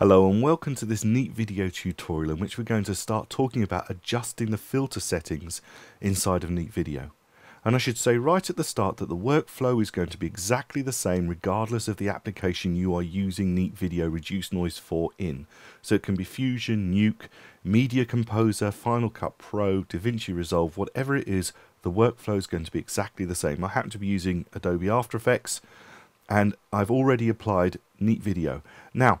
Hello and welcome to this neat video tutorial in which we're going to start talking about adjusting the filter settings inside of Neat Video. And I should say right at the start that the workflow is going to be exactly the same regardless of the application you are using Neat Video Reduce Noise for in. So it can be Fusion, Nuke, Media Composer, Final Cut Pro, DaVinci Resolve, whatever it is, the workflow is going to be exactly the same. I happen to be using Adobe After Effects and I've already applied Neat Video. Now,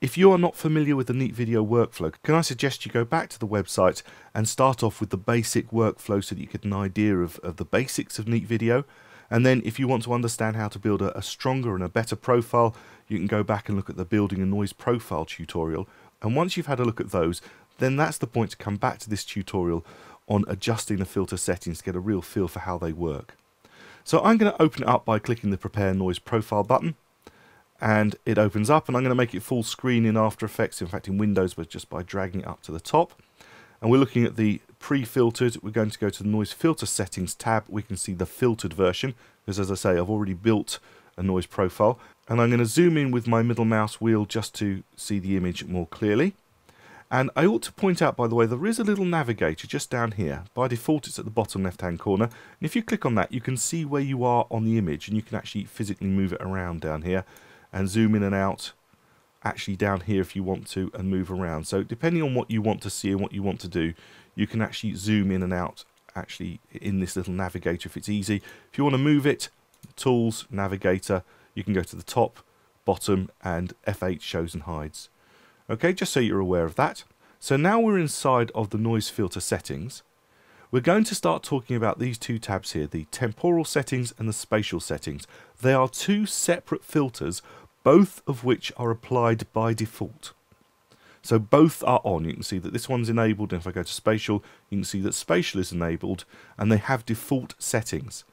if you are not familiar with the Neat Video workflow, can I suggest you go back to the website and start off with the basic workflow so that you get an idea of, of the basics of Neat Video. And then if you want to understand how to build a, a stronger and a better profile, you can go back and look at the building a noise profile tutorial. And once you've had a look at those, then that's the point to come back to this tutorial on adjusting the filter settings to get a real feel for how they work. So I'm going to open it up by clicking the Prepare Noise Profile button and it opens up and I'm going to make it full screen in After Effects, in fact in Windows but just by dragging it up to the top. And we're looking at the pre-filtered, we're going to go to the noise filter settings tab, we can see the filtered version, because as I say I've already built a noise profile. And I'm going to zoom in with my middle mouse wheel just to see the image more clearly. And I ought to point out, by the way, there is a little navigator just down here. By default, it's at the bottom left-hand corner. And if you click on that, you can see where you are on the image, and you can actually physically move it around down here and zoom in and out actually down here if you want to and move around. So depending on what you want to see and what you want to do, you can actually zoom in and out actually in this little navigator if it's easy. If you want to move it, tools, navigator, you can go to the top, bottom and F8 shows and hides. Okay, just so you're aware of that. So now we're inside of the noise filter settings. We're going to start talking about these two tabs here, the temporal settings and the spatial settings. They are two separate filters, both of which are applied by default. So both are on. You can see that this one's enabled, and if I go to spatial, you can see that spatial is enabled, and they have default settings.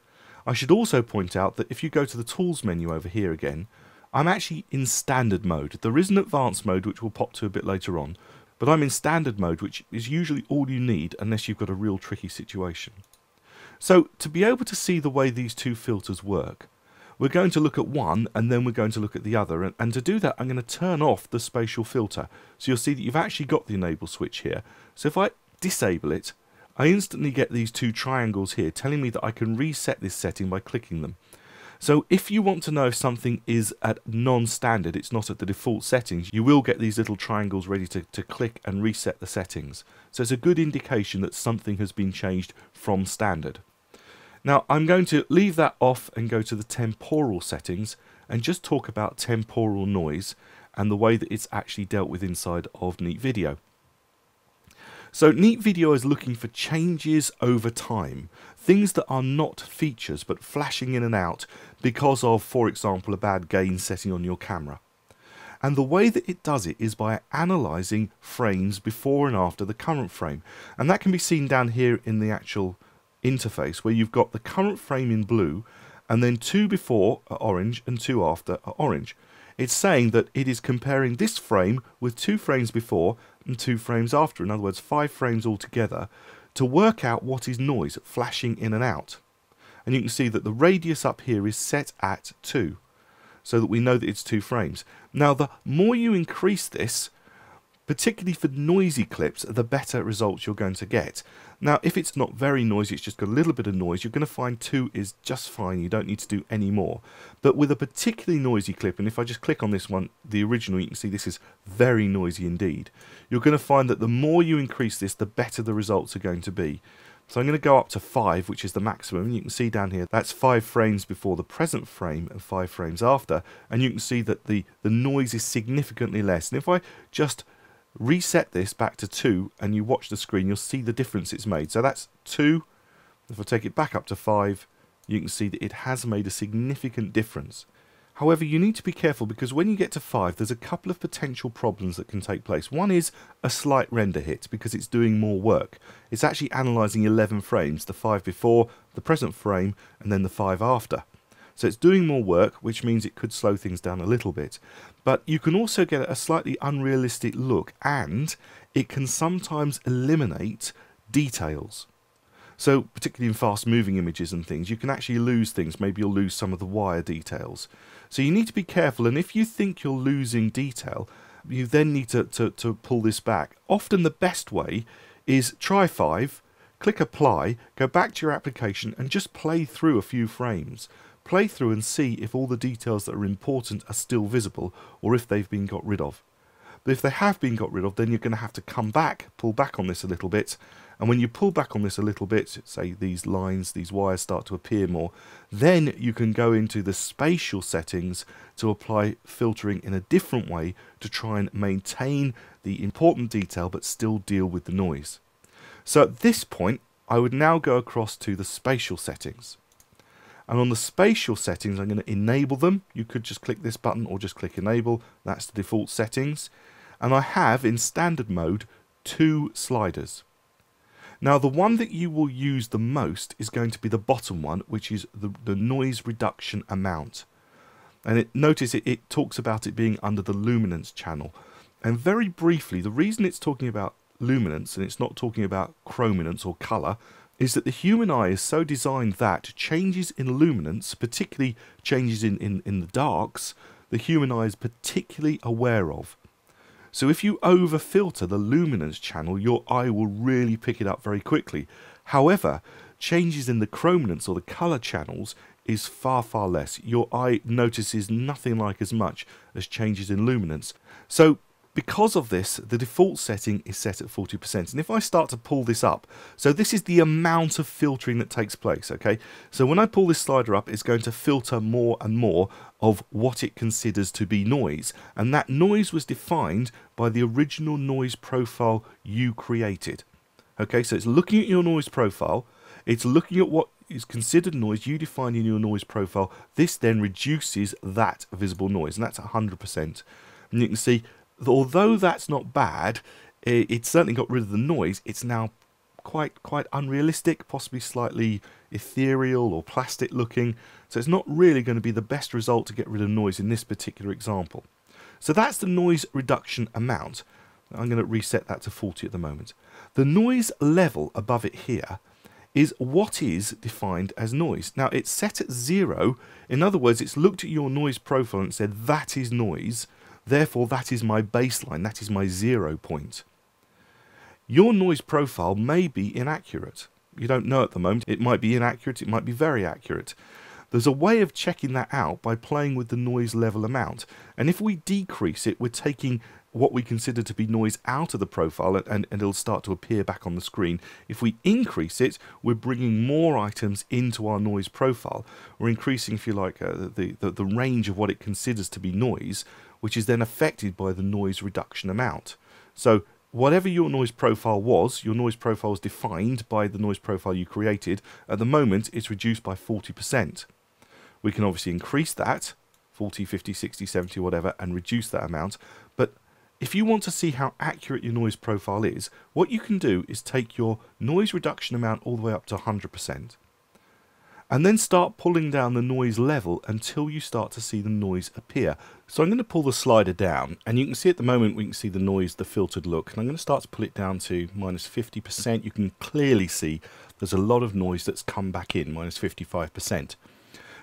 I should also point out that if you go to the tools menu over here again, I'm actually in standard mode. There is an advanced mode which we'll pop to a bit later on, but I'm in standard mode, which is usually all you need unless you've got a real tricky situation. So to be able to see the way these two filters work, we're going to look at one and then we're going to look at the other. And, and, to do that, I'm going to turn off the spatial filter. So you'll see that you've actually got the enable switch here. So if I disable it, I instantly get these two triangles here telling me that I can reset this setting by clicking them. So if you want to know if something is at non-standard, it's not at the default settings, you will get these little triangles ready to, to click and reset the settings. So it's a good indication that something has been changed from standard. Now I'm going to leave that off and go to the temporal settings and just talk about temporal noise and the way that it's actually dealt with inside of Neat Video. So Neat Video is looking for changes over time, things that are not features but flashing in and out because of, for example, a bad gain setting on your camera. And the way that it does it is by analysing frames before and after the current frame. And that can be seen down here in the actual interface where you've got the current frame in blue and then two before are orange and two after are orange. It's saying that it is comparing this frame with two frames before and two frames after, in other words, five frames altogether, to work out what is noise flashing in and out. And you can see that the radius up here is set at 2, so that we know that it's two frames. Now, the more you increase this, particularly for noisy clips, the better results you're going to get. Now, if it's not very noisy, it's just got a little bit of noise, you're going to find 2 is just fine, you don't need to do any more. But with a particularly noisy clip, and if I just click on this one, the original, you can see this is very noisy indeed, you're going to find that the more you increase this, the better the results are going to be. So I'm going to go up to 5, which is the maximum. You can see down here, that's 5 frames before the present frame and 5 frames after. And you can see that the, the noise is significantly less. And if I just reset this back to 2 and you watch the screen, you'll see the difference it's made. So that's 2. If I take it back up to 5, you can see that it has made a significant difference. However, you need to be careful because when you get to 5, there's a couple of potential problems that can take place. One is a slight render hit because it's doing more work. It's actually analysing 11 frames, the 5 before, the present frame, and then the 5 after. So it's doing more work, which means it could slow things down a little bit. But you can also get a slightly unrealistic look, and it can sometimes eliminate details. So, particularly in fast moving images and things, you can actually lose things. Maybe you'll lose some of the wire details. So, you need to be careful, and if you think you're losing detail, you then need to, to, to pull this back. Often the best way is try 5, click apply, go back to your application and just play through a few frames. Play through and see if all the details that are important are still visible or if they've been got rid of. But if they have been got rid of, then you're going to have to come back, pull back on this a little bit. And when you pull back on this a little bit, say these lines, these wires start to appear more, then you can go into the spatial settings to apply filtering in a different way to try and maintain the important detail but still deal with the noise. So at this point, I would now go across to the spatial settings. And on the spatial settings, I'm going to enable them. You could just click this button or just click enable. That's the default settings and I have in standard mode two sliders. Now the one that you will use the most is going to be the bottom one which is the, the noise reduction amount and it, notice it, it talks about it being under the luminance channel and very briefly the reason it's talking about luminance and it's not talking about chrominance or colour is that the human eye is so designed that changes in luminance, particularly changes in, in, in the darks, the human eye is particularly aware of. So if you over filter the luminance channel, your eye will really pick it up very quickly. However, changes in the chrominance or the color channels is far, far less. Your eye notices nothing like as much as changes in luminance. So because of this, the default setting is set at 40%. And if I start to pull this up, so this is the amount of filtering that takes place, okay? So when I pull this slider up, it's going to filter more and more of what it considers to be noise. And that noise was defined by the original noise profile you created. Okay, so it's looking at your noise profile, it's looking at what is considered noise you define in your noise profile. This then reduces that visible noise, and that's 100%. And you can see although that's not bad, it, it certainly got rid of the noise. It's now quite quite unrealistic, possibly slightly ethereal or plastic looking. So it's not really going to be the best result to get rid of noise in this particular example. So that's the noise reduction amount. I'm going to reset that to 40 at the moment. The noise level above it here is what is defined as noise. Now it's set at zero. In other words, it's looked at your noise profile and said that is noise. Therefore, that is my baseline, that is my zero point. Your noise profile may be inaccurate. You don't know at the moment. It might be inaccurate, it might be very accurate. There's a way of checking that out by playing with the noise level amount. And if we decrease it, we're taking what we consider to be noise out of the profile and, and, it'll start to appear back on the screen. If we increase it, we're bringing more items into our noise profile. We're increasing, if you like, uh, the, the, the range of what it considers to be noise, which is then affected by the noise reduction amount. So whatever your noise profile was, your noise profile is defined by the noise profile you created. At the moment, it's reduced by 40%. We can obviously increase that, 40, 50, 60, 70, whatever, and reduce that amount. But if you want to see how accurate your noise profile is, what you can do is take your noise reduction amount all the way up to 100% and then start pulling down the noise level until you start to see the noise appear. So I'm going to pull the slider down and you can see at the moment we can see the noise, the filtered look and I'm going to start to pull it down to minus 50%. You can clearly see there's a lot of noise that's come back in, minus 55%.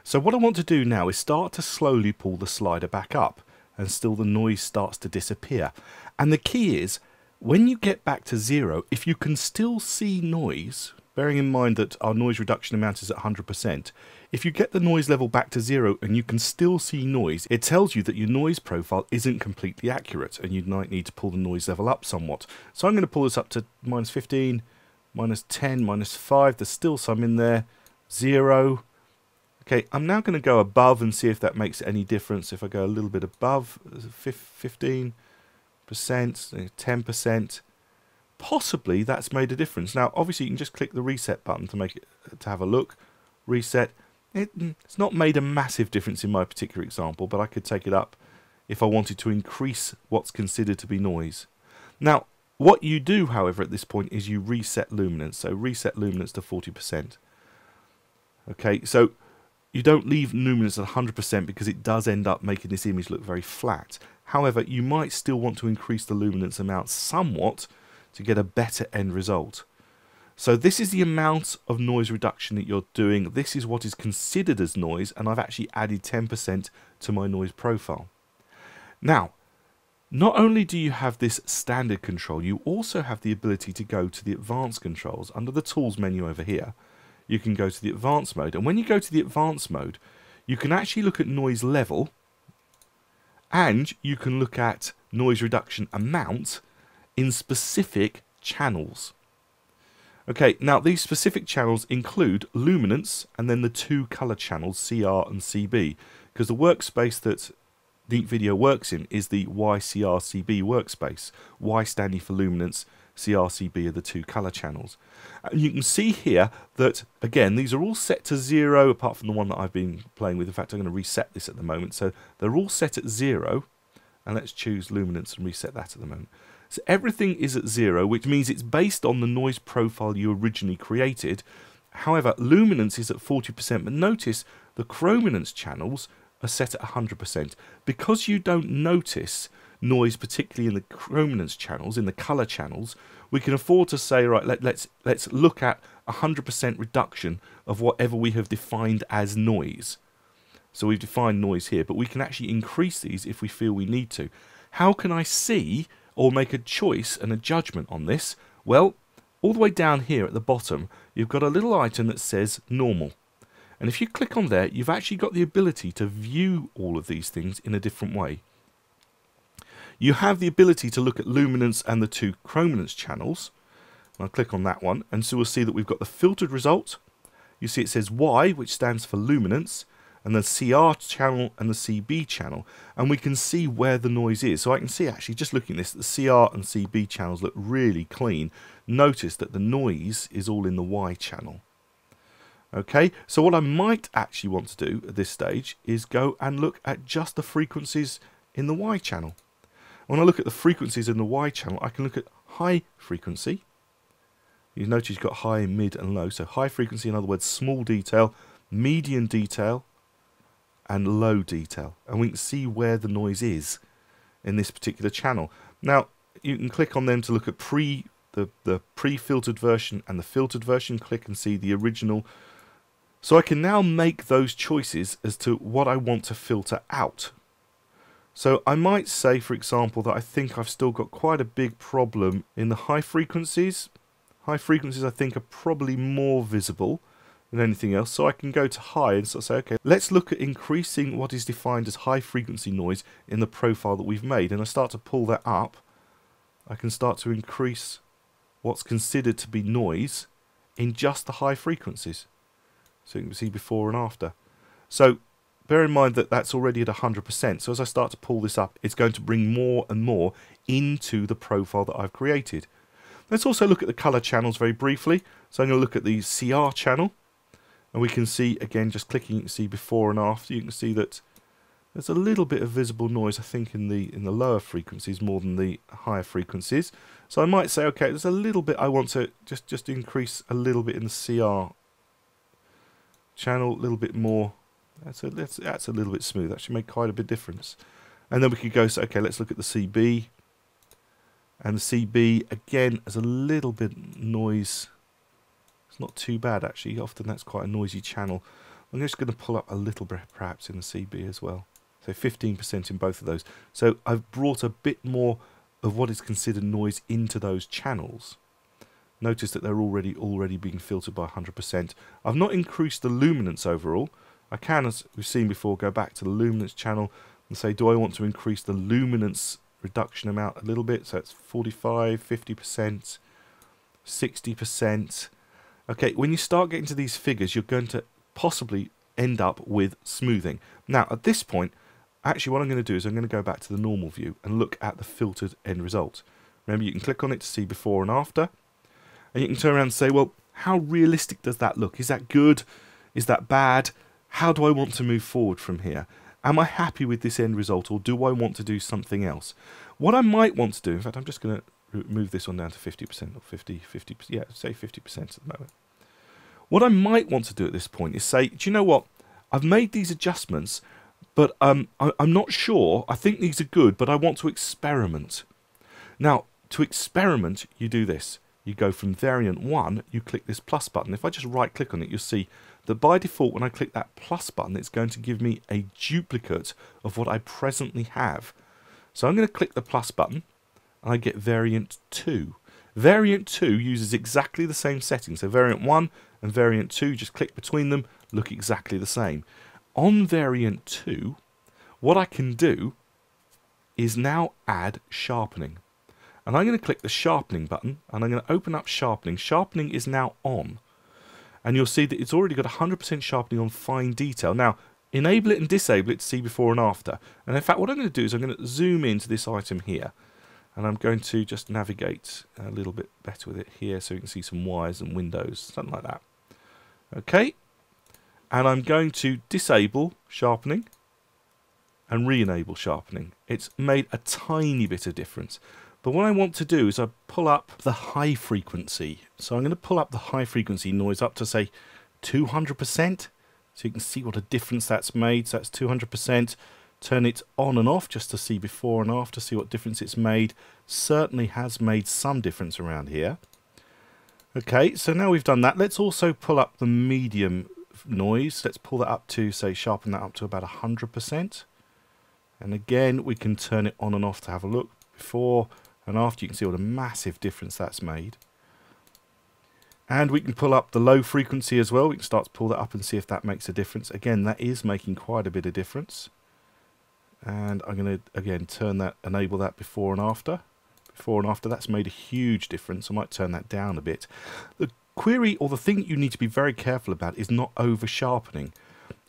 So what I want to do now is start to slowly pull the slider back up and still the noise starts to disappear. And the key is when you get back to zero, if you can still see noise, bearing in mind that our noise reduction amount is at 100%, if you get the noise level back to zero and you can still see noise, it tells you that your noise profile isn't completely accurate and you might need to pull the noise level up somewhat. So I'm going to pull this up to minus 15, minus 10, minus 5, there's still some in there, 0. Okay, I'm now going to go above and see if that makes any difference. If I go a little bit above, 15%, 10%, possibly that's made a difference. Now, obviously, you can just click the reset button to make it to have a look. Reset. It, mm, it's not made a massive difference in my particular example, but I could take it up if I wanted to increase what's considered to be noise. Now, what you do, however, at this point is you reset luminance. So reset luminance to 40%. Okay, so you don't leave luminance at 100% because it does end up making this image look very flat. However, you might still want to increase the luminance amount somewhat to get a better end result. So this is the amount of noise reduction that you're doing. This is what is considered as noise, and I've actually added 10% to my noise profile. Now, Not only do you have this standard control, you also have the ability to go to the advanced controls under the tools menu over here. You can go to the advanced mode, and when you go to the advanced mode, you can actually look at noise level, and you can look at noise reduction amount in specific channels. Okay, now these specific channels include luminance and then the two color channels CR and CB because the workspace that Neat Video works in is the YCRCB workspace. Y standing for luminance, CRCB are the two color channels. And you can see here that, again, these are all set to zero apart from the one that I've been playing with. In fact, I'm going to reset this at the moment. So they're all set at zero. And let's choose luminance and reset that at the moment. So everything is at zero, which means it's based on the noise profile you originally created. However, luminance is at 40%, but notice the chrominance channels are set at 100%. Because you don't notice noise, particularly in the chrominance channels, in the color channels, we can afford to say, right, let, let's, let's look at 100% reduction of whatever we have defined as noise. So we've defined noise here, but we can actually increase these if we feel we need to. How can I see or make a choice and a judgment on this? Well, all the way down here at the bottom, you've got a little item that says normal. And if you click on there, you've actually got the ability to view all of these things in a different way. You have the ability to look at luminance and the two chrominance channels. I'll click on that one, and so we'll see that we've got the filtered result. You see it says Y, which stands for luminance, and the CR channel and the CB channel and we can see where the noise is. So I can see actually just looking at this the CR and CB channels look really clean. Notice that the noise is all in the Y channel. Okay, so what I might actually want to do at this stage is go and look at just the frequencies in the Y channel. When I look at the frequencies in the Y channel, I can look at high frequency. You notice you've got high, mid and low. So high frequency, in other words, small detail, median detail, and low detail and we can see where the noise is in this particular channel. Now you can click on them to look at pre the, the pre-filtered version and the filtered version. Click and see the original. So I can now make those choices as to what I want to filter out. So I might say, for example, that I think I've still got quite a big problem in the high frequencies. High frequencies I think are probably more visible than anything else. So I can go to high and sort of say, okay, let's look at increasing what is defined as high frequency noise in the profile that we've made. And I start to pull that up. I can start to increase what's considered to be noise in just the high frequencies. So you can see before and after. So bear in mind that that's already at 100%. So as I start to pull this up, it's going to bring more and more into the profile that I've created. Let's also look at the color channels very briefly. So I'm going to look at the CR channel. And we can see, again, just clicking, you can see before and after, you can see that there's a little bit of visible noise, I think, in the in the lower frequencies more than the higher frequencies. So I might say, okay, there's a little bit I want to just, just increase a little bit in the CR channel, a little bit more. That's a, that's, that's a little bit smooth. That should make quite a bit difference. And then we could go, so, okay, let's look at the CB. And the CB, again, has a little bit noise it's not too bad actually. Often that's quite a noisy channel. I'm just going to pull up a little bit perhaps in the CB as well. So 15% in both of those. So I've brought a bit more of what is considered noise into those channels. Notice that they're already already being filtered by 100%. I've not increased the luminance overall. I can, as we've seen before, go back to the luminance channel and say, do I want to increase the luminance reduction amount a little bit? So it's 45, 50%, 60%. Okay, when you start getting to these figures, you're going to possibly end up with smoothing. Now, at this point, actually what I'm going to do is I'm going to go back to the normal view and look at the filtered end result. Remember, you can click on it to see before and after. And you can turn around and say, well, how realistic does that look? Is that good? Is that bad? How do I want to move forward from here? Am I happy with this end result or do I want to do something else? What I might want to do, in fact, I'm just going to move this one down to 50% or 50, 50, yeah, say 50% at the moment. What I might want to do at this point is say, do you know what? I've made these adjustments, but um, I, I'm not sure. I think these are good, but I want to experiment. Now, to experiment, you do this. You go from variant 1, you click this plus button. If I just right click on it, you'll see that by default, when I click that plus button, it's going to give me a duplicate of what I presently have. So I'm going to click the plus button I get variant 2. Variant 2 uses exactly the same settings. So variant 1 and variant 2, just click between them, look exactly the same. On variant 2, what I can do is now add sharpening. And I'm going to click the sharpening button and I'm going to open up sharpening. Sharpening is now on. And you'll see that it's already got 100% sharpening on fine detail. Now, enable it and disable it to see before and after. And in fact, what I'm going to do is I'm going to zoom into this item here. And I'm going to just navigate a little bit better with it here so you can see some wires and windows, something like that. Okay. And I'm going to disable sharpening and re-enable sharpening. It's made a tiny bit of difference. But what I want to do is I pull up the high frequency. So I'm going to pull up the high frequency noise up to say 200%. So you can see what a difference that's made. So that's 200%. Turn it on and off just to see before and after, see what difference it's made. Certainly has made some difference around here. Okay, so now we've done that. Let's also pull up the medium noise. Let's pull that up to, say, sharpen that up to about 100%. And again, we can turn it on and off to have a look before and after. You can see what a massive difference that's made. And we can pull up the low frequency as well. We can start to pull that up and see if that makes a difference. Again, that is making quite a bit of difference. And I'm going to, again, turn that, enable that before and after. Before and after, that's made a huge difference. I might turn that down a bit. The query, or the thing you need to be very careful about, is not over sharpening.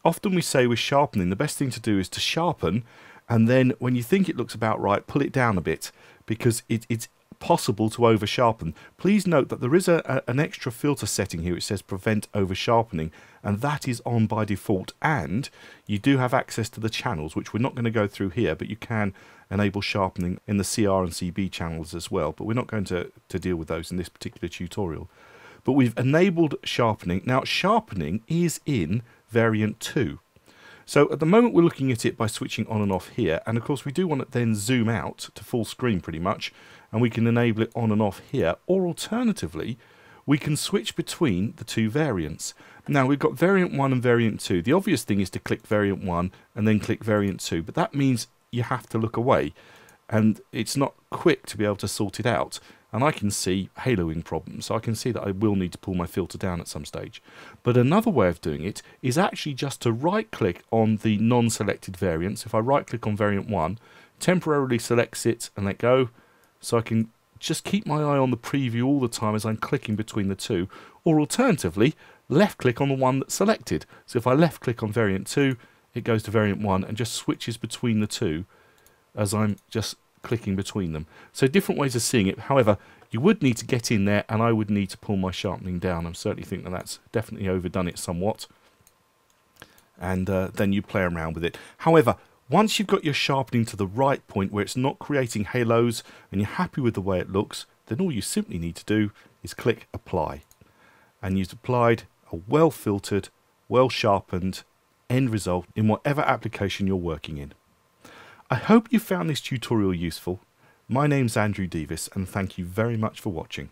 Often we say we're sharpening, the best thing to do is to sharpen and then when you think it looks about right, pull it down a bit because it, it's possible to over sharpen. Please note that there is a, a, an extra filter setting here which says prevent over sharpening and that is on by default and you do have access to the channels which we're not going to go through here but you can enable sharpening in the CR and CB channels as well but we're not going to, to deal with those in this particular tutorial. But we've enabled sharpening. Now sharpening is in variant 2 so at the moment we're looking at it by switching on and off here and of course we do want to then zoom out to full screen pretty much and we can enable it on and off here or alternatively we can switch between the two variants. Now we've got variant 1 and variant 2. The obvious thing is to click variant 1 and then click variant 2 but that means you have to look away and it's not quick to be able to sort it out and I can see haloing problems. So I can see that I will need to pull my filter down at some stage. But another way of doing it is actually just to right click on the non-selected variants. If I right click on variant 1, temporarily selects it and let go. So I can just keep my eye on the preview all the time as I'm clicking between the two. Or alternatively, left click on the one that's selected. So if I left click on variant 2, it goes to variant 1 and just switches between the two as I'm just clicking between them. So different ways of seeing it. However, you would need to get in there and I would need to pull my sharpening down. I certainly think that that's definitely overdone it somewhat. And uh, then you play around with it. However, once you've got your sharpening to the right point where it's not creating halos and you're happy with the way it looks, then all you simply need to do is click apply. And you've applied a well filtered, well sharpened end result in whatever application you're working in. I hope you found this tutorial useful. My name's Andrew Devis and thank you very much for watching.